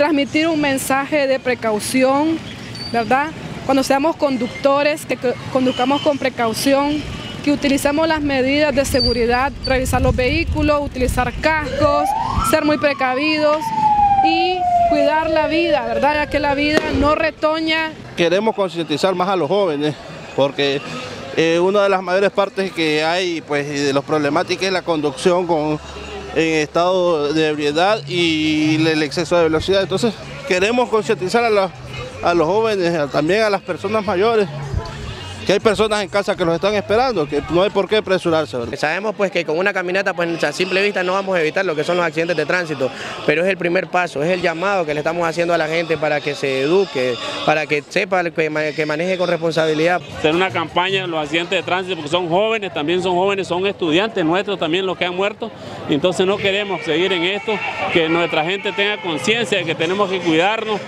transmitir un mensaje de precaución, ¿verdad? Cuando seamos conductores, que conduzcamos con precaución, que utilicemos las medidas de seguridad, revisar los vehículos, utilizar cascos, ser muy precavidos y cuidar la vida, ¿verdad? Ya que la vida no retoña. Queremos concientizar más a los jóvenes porque eh, una de las mayores partes que hay pues, de los problemáticas es la conducción con, en estado de ebriedad y el exceso de velocidad. Entonces queremos concientizar a, a los jóvenes, también a las personas mayores, que hay personas en casa que los están esperando, que no hay por qué apresurarse. Sabemos pues que con una caminata pues a simple vista no vamos a evitar lo que son los accidentes de tránsito, pero es el primer paso, es el llamado que le estamos haciendo a la gente para que se eduque, para que sepa que, maneje con responsabilidad. Hacer una campaña en los accidentes de tránsito porque son jóvenes, también son jóvenes, son estudiantes nuestros también los que han muerto, entonces no queremos seguir en esto, que nuestra gente tenga conciencia de que tenemos que cuidarnos.